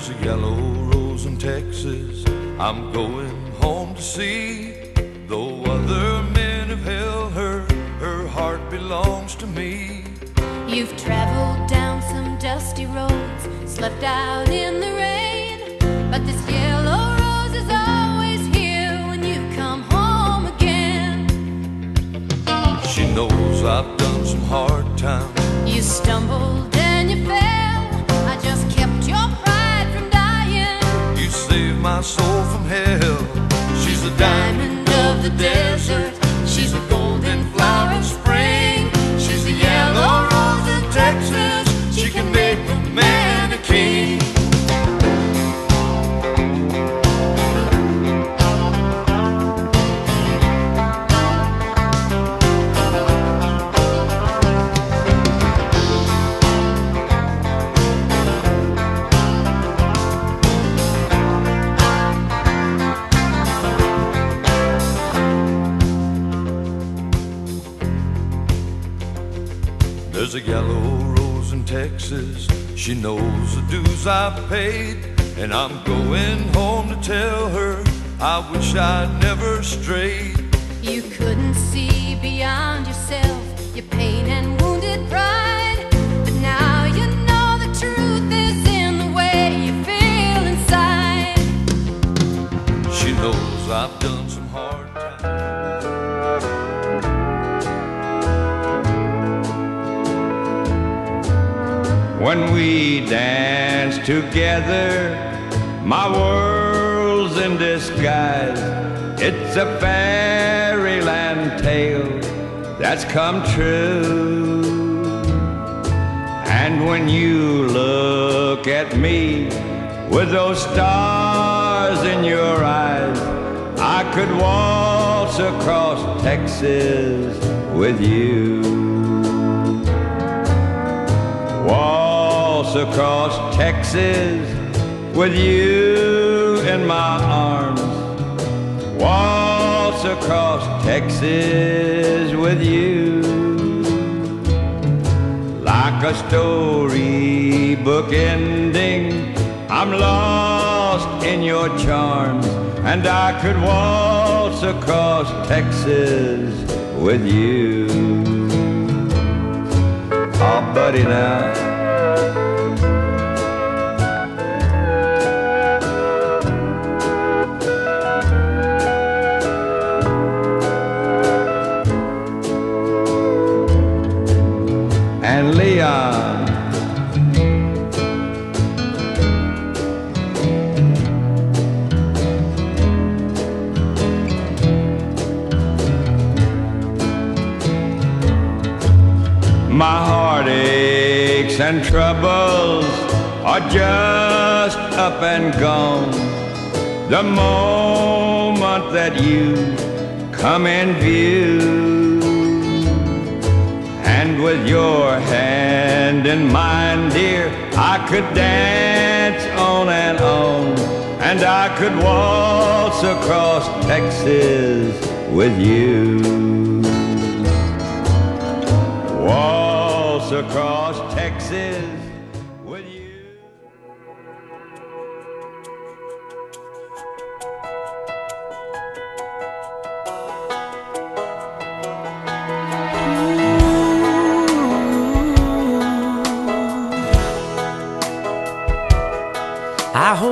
There's a yellow rose in Texas I'm going home to see. Though other men have held her, her heart belongs to me. You've traveled down some dusty roads, slept out in the rain. But this yellow rose is always here when you come home again. She knows I've done some hard times. You stumbled my soul from hell. She's a diamond of the desert. She's a golden flower She knows the dues I've paid. And I'm going home to tell her I wish I'd never strayed. You couldn't see beyond yourself, your pain and When we dance together, my world's in disguise. It's a fairyland tale that's come true. And when you look at me with those stars in your eyes, I could waltz across Texas with you. Waltz across Texas with you in my arms. Waltz across Texas with you. Like a storybook ending, I'm lost in your charms. And I could waltz across Texas with you. Oh, buddy, now. The moment that you come in view, and with your hand in mine, dear, I could dance on and on, and I could waltz across Texas with you. Waltz across Texas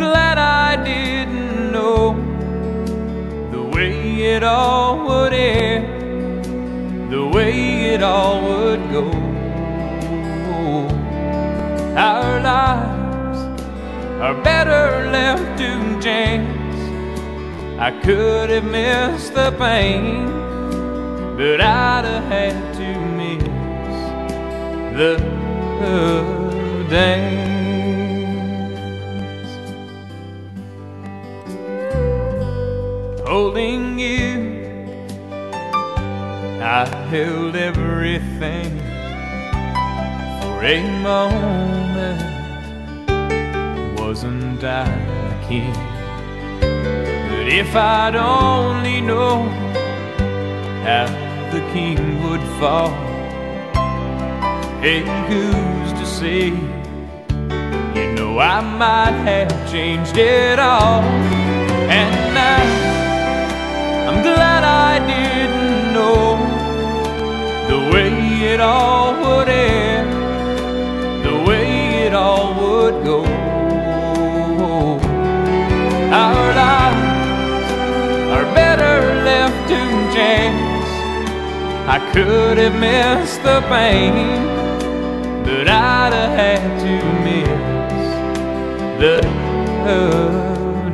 glad I didn't know the way it all would end, the way it all would go. Our lives are better left to chance. I could have missed the pain, but I'd have had to miss the dance. Holding you, I held everything for a moment. Wasn't I the king? But if I'd only known how the king would fall, hey, who's to say? You know I might have changed it all, and glad I didn't know the way it all would end, the way it all would go. Our lives are better left to chance. I could have missed the pain, but I'd have had to miss the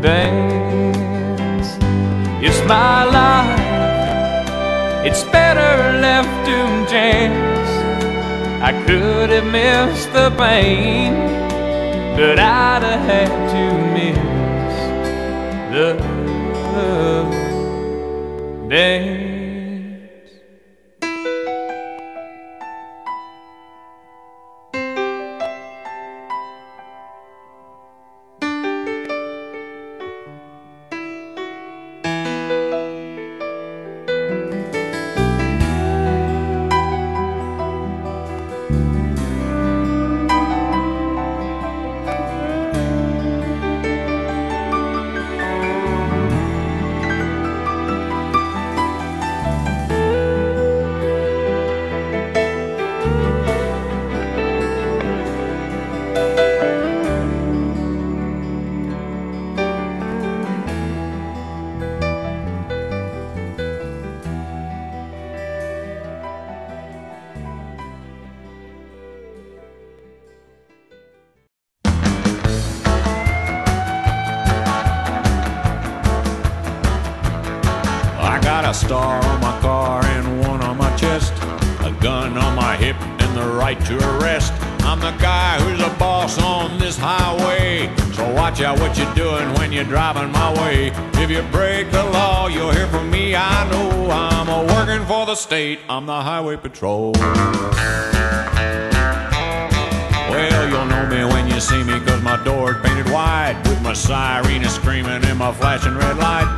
dance. It's my it's better left to chance. I could have missed the pain, but I'd have had to miss the dance. I state. I'm the highway patrol. Well, you'll know me when you see me, cause my door's painted white. With my siren screaming and my flashing red light.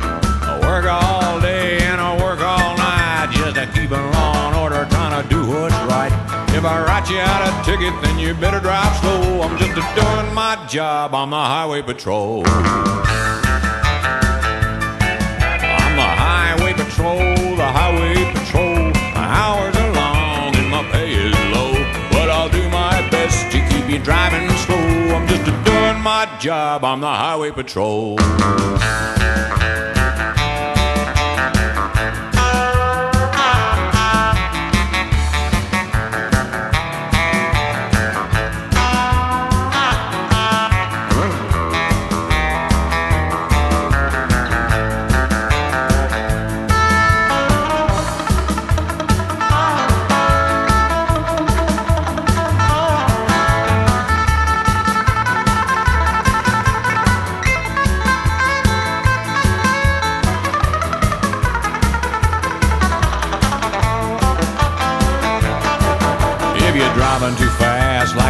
I work all day and I work all night just to keep it law and order, trying to do what's right. If I write you out a ticket, then you better drive slow. I'm just doing my job, I'm the highway patrol. I'm the highway patrol, the highway hours are long and my pay is low, but I'll do my best to keep you driving slow. I'm just doing my job, I'm the highway patrol.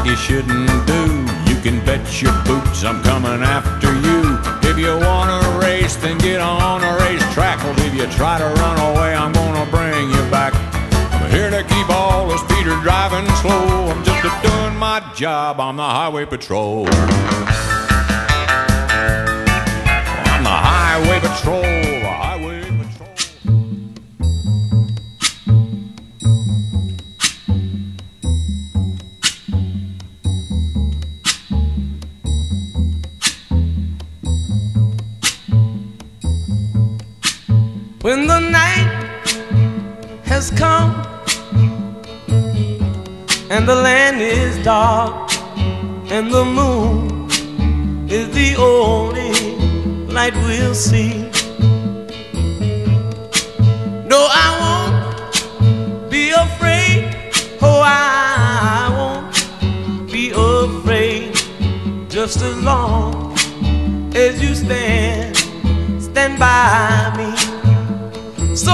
You shouldn't do, you can bet your boots I'm coming after you. If you wanna race, then get on a race racetrack. Well, if you try to run away, I'm gonna bring you back. I'm here to keep all the speeders driving slow. I'm just doing my job. I'm the highway patrol. I'm the highway patrol. Dark and the moon is the only light we'll see. No, I won't be afraid. Oh, I won't be afraid just as long as you stand, stand by me. So,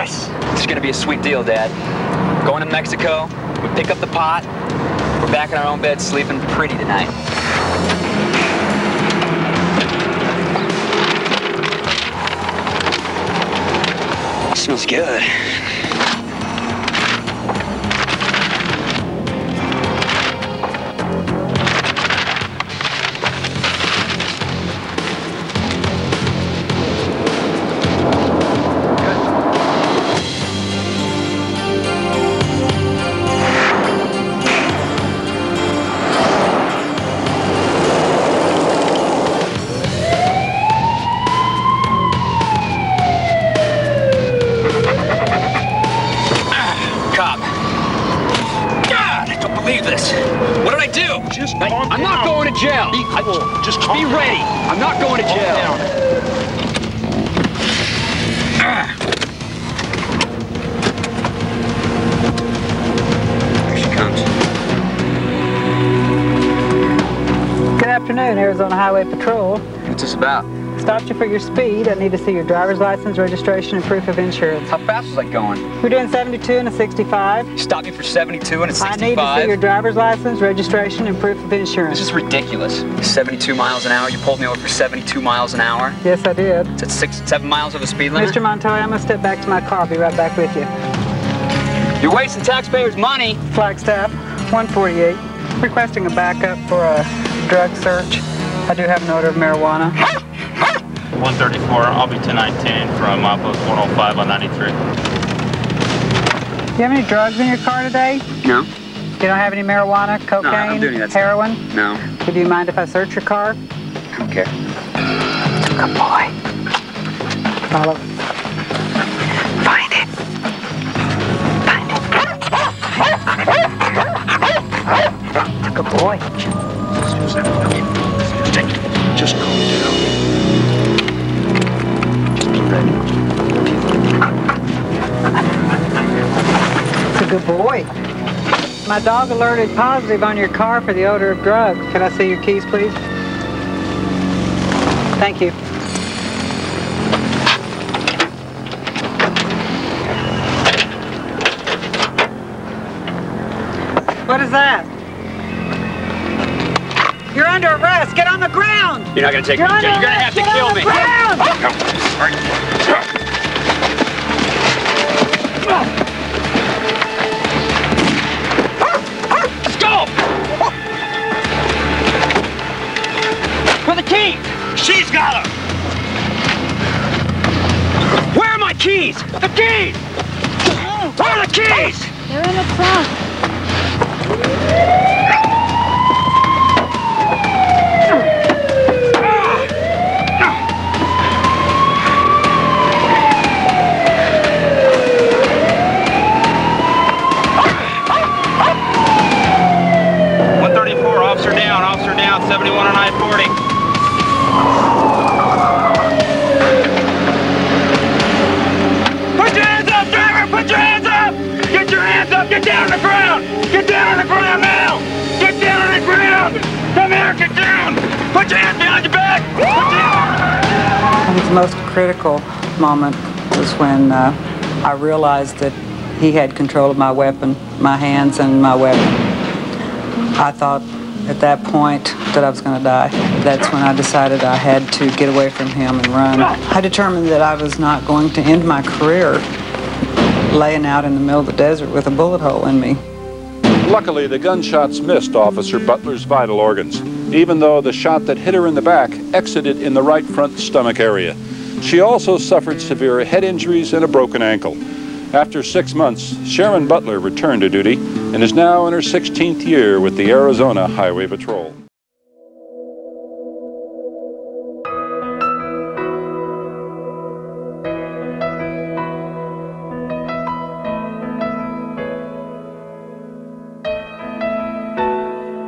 Yes! It's gonna be a sweet deal, Dad. Going to Mexico, we pick up the pot, we're back in our own bed sleeping pretty tonight. Smells good. Afternoon, Arizona Highway Patrol. What's this about? Stopped you for your speed. I need to see your driver's license, registration, and proof of insurance. How fast was I going? We're doing 72 and a 65. You stopped me for 72 and a 65? I need to see your driver's license, registration, and proof of insurance. This is ridiculous. 72 miles an hour. You pulled me over for 72 miles an hour. Yes, I did. Is that six, seven miles of a speed limit? Mr. Montoya, I'm going to step back to my car. I'll be right back with you. You're wasting taxpayers' money. Flagstaff, 148. Requesting a backup for a drug search. I do have an odor of marijuana. 134, I'll be 1019 from uh, post 105 on 93. Do you have any drugs in your car today? No. You don't have any marijuana, cocaine, I'm doing that stuff. heroin? No. Would you mind if I search your car? I don't care. Good boy. Follow. Find it. Find it. Good boy. Just calm down. Just be ready. It's a good boy. My dog alerted positive on your car for the odor of drugs. Can I see your keys, please? Thank you. What is that? You're under arrest. Get on the ground. You're not gonna take You're me. You're gonna have to kill me. the ground. Let's go. Where the key? She's got him! Where are my keys? The keys! Where are the keys? They're in the trunk. 71 your I-40. Get down on the ground! Get down on the ground now! Get down on the ground! Come here, get down! Put your hands behind your back! I think the most critical moment was when uh, I realized that he had control of my weapon, my hands and my weapon. I thought, at that point that I was going to die. That's when I decided I had to get away from him and run. I determined that I was not going to end my career laying out in the middle of the desert with a bullet hole in me. Luckily, the gunshots missed Officer Butler's vital organs, even though the shot that hit her in the back exited in the right front stomach area. She also suffered severe head injuries and a broken ankle. After six months, Sharon Butler returned to duty and is now in her 16th year with the Arizona Highway Patrol.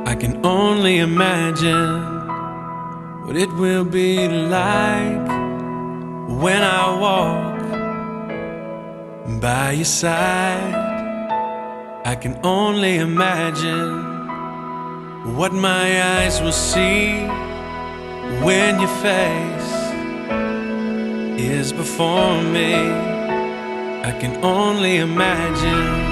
I can only imagine what it will be like when I walk by your side. I can only imagine what my eyes will see when your face is before me. I can only imagine.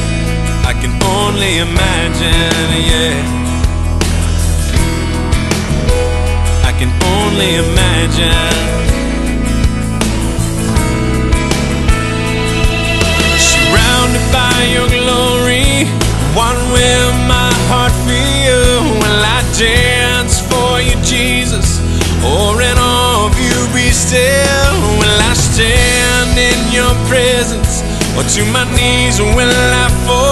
I can only imagine, yeah. I can only imagine. Surrounded by your glory, what will my heart feel? Will I dance for you, Jesus? Or in awe of you be still? Will I stand in your presence? Or to my knees will I fall?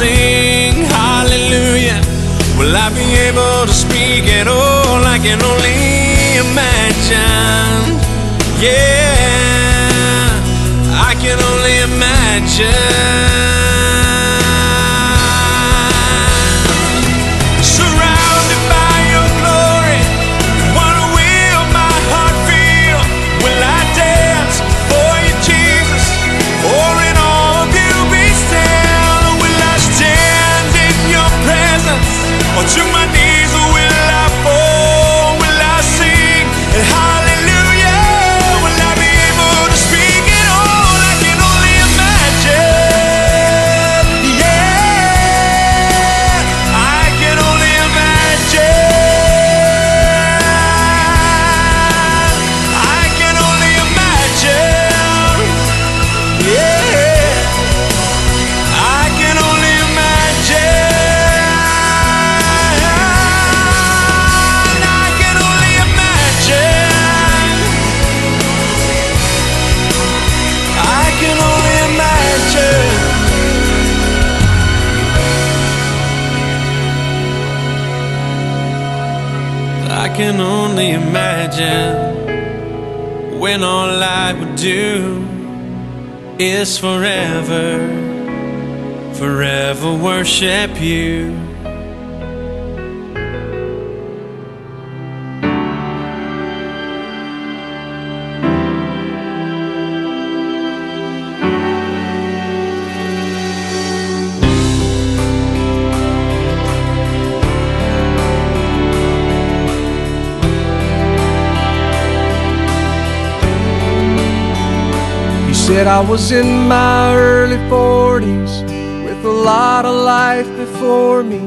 Sing hallelujah? Will I be able to speak at all? I can only imagine. Yeah, I can only imagine. Can only imagine when all I would do is forever, forever worship you. Said I was in my early 40s with a lot of life before me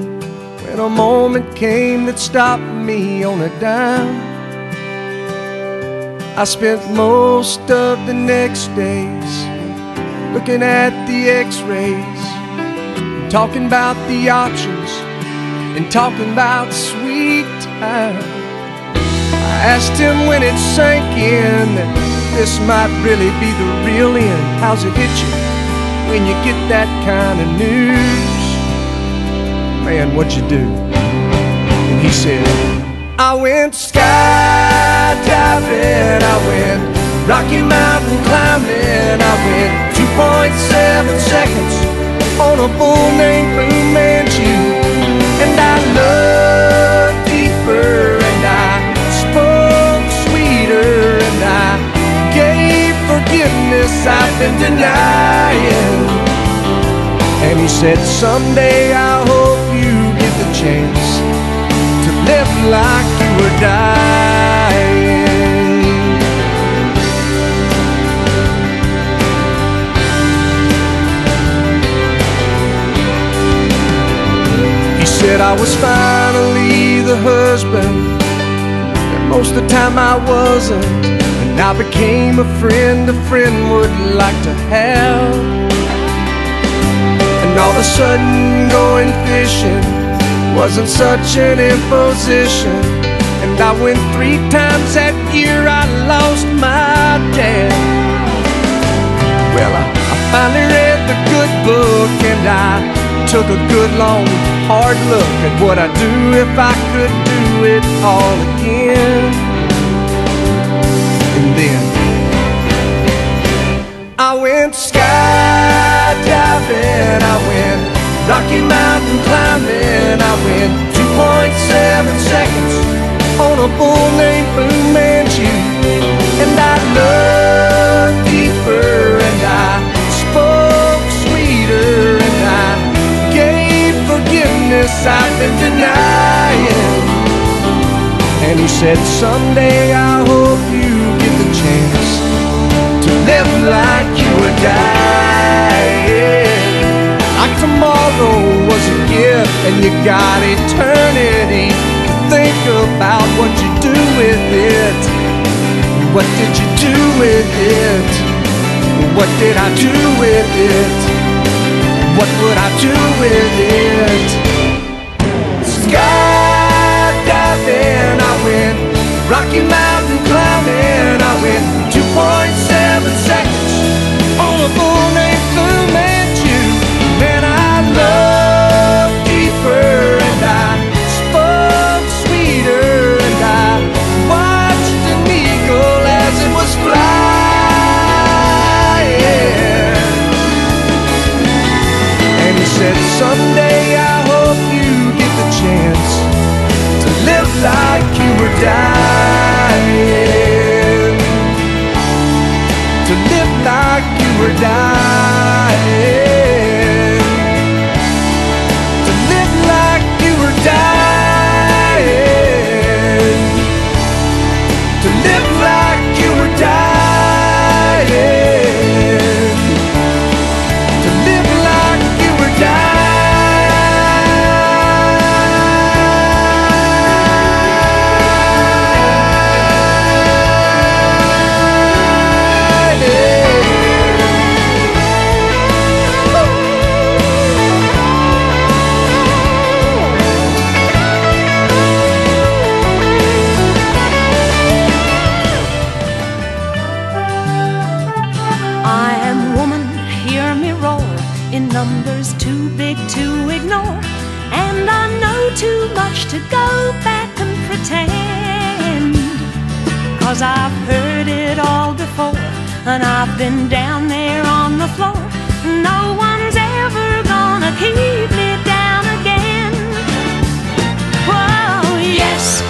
when a moment came that stopped me on a dime. I spent most of the next days looking at the x-rays talking about the options and talking about sweet time. I asked him when it sank in this might really be the real end. How's it hit you when you get that kind of news? Man, what'd you do? And he said, I went skydiving, I went Rocky Mountain climbing, I went 2.7 seconds on a bull named Fu Manchu, I've been denying. And he said, Someday I hope you get the chance to live like you were dying. He said, I was finally the husband, and most of the time I wasn't. And I became a friend a friend would like to have. And all of a sudden, going fishing wasn't such an imposition. And I went three times that year, I lost my dad. Well, I, I finally read the good book and I took a good long hard look at what I'd do if I could do it all again. I went skydiving, I went Rocky Mountain climbing, I went 2.7 seconds on a bull named Fu Manchu. And I looked deeper and I spoke sweeter and I gave forgiveness I've been denying. And he said, Someday I hope you get the chance to live like dying. Like tomorrow was a gift and you got eternity think about what you do with it. What did you do with it? What did I do with it? What would I do with it? Skydiving, I went Rocky Mountain Someday I hope you get the chance to live like you were dying. Cause I've heard it all before, and I've been down there on the floor. No one's ever gonna keep me down again. Whoa, yes,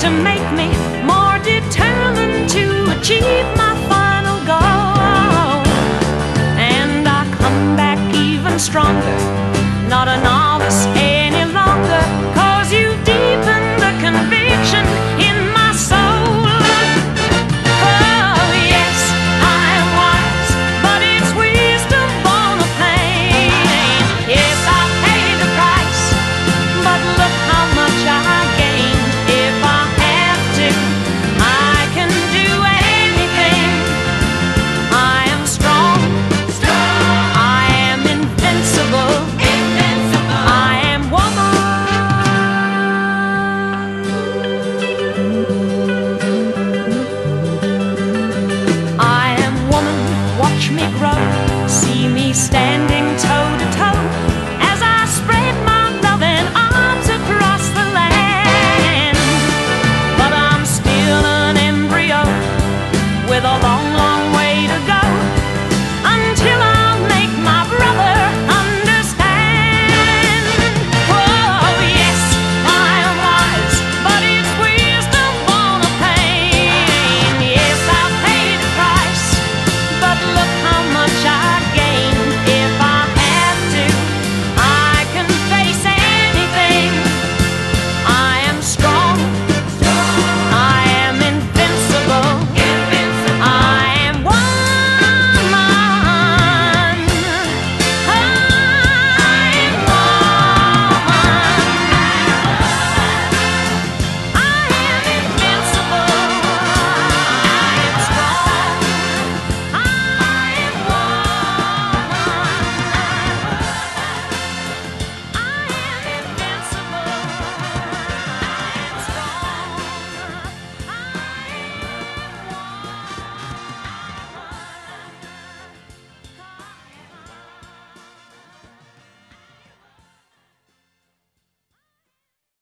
to make me more determined to achieve my final goal. And I come back even stronger, not a novice